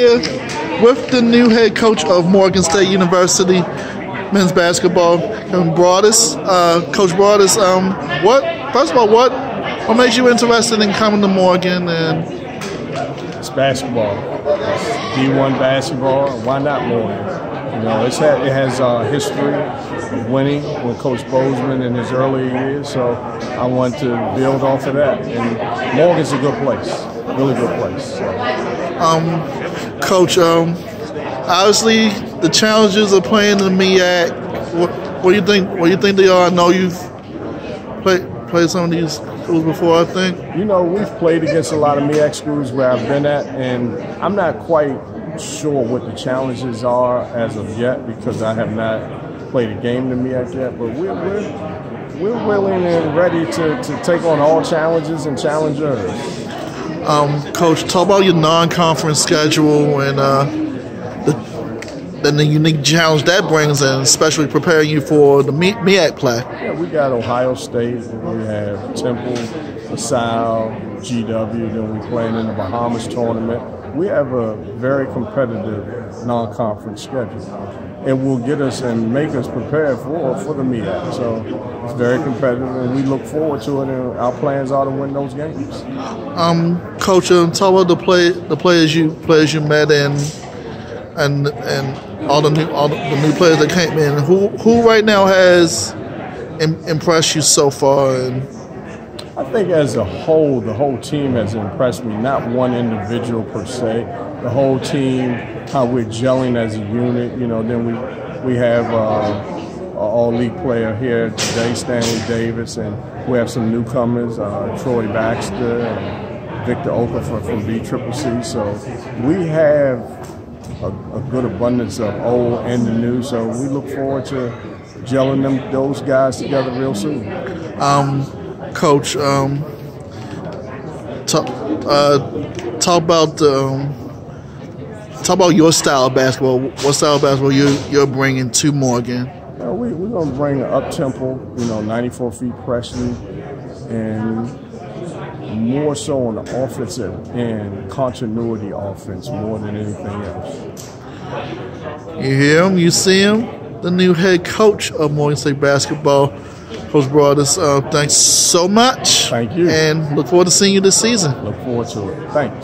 here with the new head coach of Morgan State University men's basketball, Kevin Broadus. Uh, coach Broadus, um, what? First of all, what what made you interested in coming to Morgan and? It's basketball. It's D1 basketball. Why not Morgan? You know, it's had, it has a history of winning with Coach Bozeman in his early years, so I want to build off of that. And Morgan's a good place, really good place. So. Um, Coach, um, obviously the challenges of playing in the MEAC. What, what do you think? What do you think they are? I know you've played played some of these schools before. I think. You know, we've played against a lot of MEAC schools where I've been at, and I'm not quite sure what the challenges are as of yet because I have not played a game to MEAC yet. But we're we're, we're willing and ready to, to take on all challenges and challengers. Um, Coach, talk about your non-conference schedule and uh, the, and the unique challenge that brings, and especially preparing you for the MEAC play. Yeah, we got Ohio State, we have Temple, LaSalle, GW, then we're playing in the Bahamas tournament we have a very competitive non-conference schedule. It will get us and make us prepared for for the MEAC. So it's very competitive, and we look forward to it. And our plans are to win those games. Um, Coach, um, talk about the play, the players you players you met, and and and all the new all the new players that came in. Who who right now has impressed you so far? And I think as a whole, the whole team has impressed me. Not one individual per se. The whole team, how we're gelling as a unit. You know, then we we have uh, all league player here today, Stanley Davis, and we have some newcomers, uh, Troy Baxter and Victor Okafor from BCCC. So we have a, a, good abundance of old and the new. So we look forward to gelling them those guys together real soon. Um, coach, um, talk, uh, talk about um, talk about your style of basketball. What style of basketball you you're bringing to Morgan? Yeah, we we're gonna bring an up tempo, you know, 94 feet pressing, and more so on the offensive and continuity offense more than anything else. You hear him? You see him? The new head coach of Morgan State basketball. Coach Broadus, uh, thanks so much. Thank you. And look forward to seeing you this season. Look forward to it. Thanks.